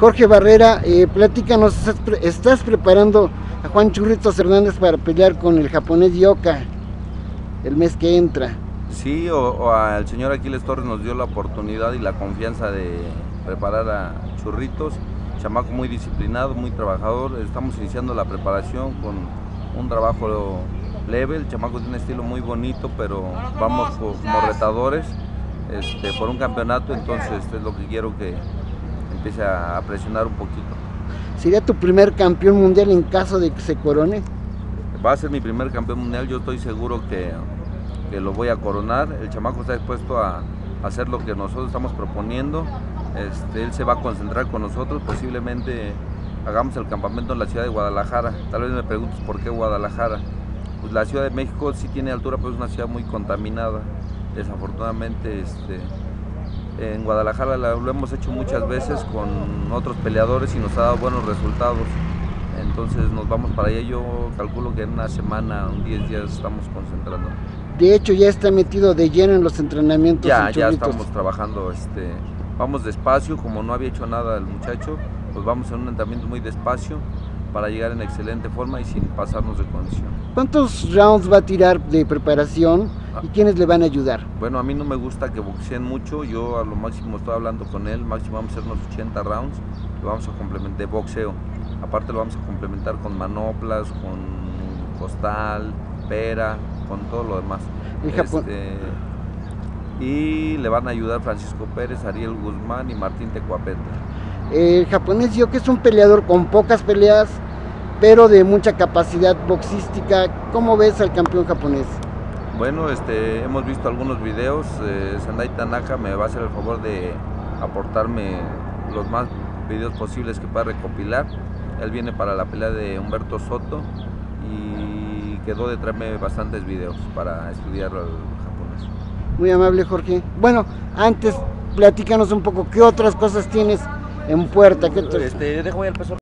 Jorge Barrera, eh, platícanos, estás, pre- estás preparando a Juan Churritos Hernández para pelear con el japonés Yoka el mes que entra. Sí, o, al señor Aquiles Torres nos dio la oportunidad y la confianza de preparar a Churritos, chamaco muy disciplinado, muy trabajador. Estamos iniciando la preparación con un trabajo leve. El chamaco tiene un estilo muy bonito, pero vamos co- como retadores este, por un campeonato, entonces es lo que quiero que empiece a presionar un poquito. ¿Sería tu primer campeón mundial en caso de que se corone? Va a ser mi primer campeón mundial, yo estoy seguro que, que lo voy a coronar. El chamaco está dispuesto a, a hacer lo que nosotros estamos proponiendo. Este, él se va a concentrar con nosotros, posiblemente hagamos el campamento en la ciudad de Guadalajara. Tal vez me preguntes por qué Guadalajara. Pues la Ciudad de México sí tiene altura, pero es una ciudad muy contaminada. Desafortunadamente, este, en Guadalajara la- lo hemos hecho muchas veces con otros peleadores y nos ha dado buenos resultados. Entonces nos vamos para allá. Yo calculo que en una semana, un 10 días estamos concentrando. De hecho, ya está metido de lleno en los entrenamientos. Ya, ya estamos trabajando. Este, vamos despacio, como no había hecho nada el muchacho, pues vamos en un entrenamiento muy despacio para llegar en excelente forma y sin pasarnos de condición. ¿Cuántos rounds va a tirar de preparación y quiénes le van a ayudar? Bueno, a mí no me gusta que boxeen mucho. Yo a lo máximo estoy hablando con él. Máximo vamos a hacer unos 80 rounds. Lo vamos a complementar de boxeo. Aparte lo vamos a complementar con manoplas, con costal, pera, con todo lo demás. El Japón- Este, y le van a ayudar Francisco Pérez, Ariel Guzmán y Martín Tecuapeta. El japonés yo que es un peleador con pocas peleas, pero de mucha capacidad boxística. ¿Cómo ves al campeón japonés? Bueno, este, hemos visto algunos videos. eh, Sendai Tanaka me va a hacer el favor de aportarme los más videos posibles que pueda recopilar. Él viene para la pelea de Humberto Soto y quedó de traerme bastantes videos para estudiar al japonés. Muy amable Jorge. Bueno, antes platícanos un poco qué otras cosas tienes en puerta. ¿Qué otras- Este, déjame ir al peso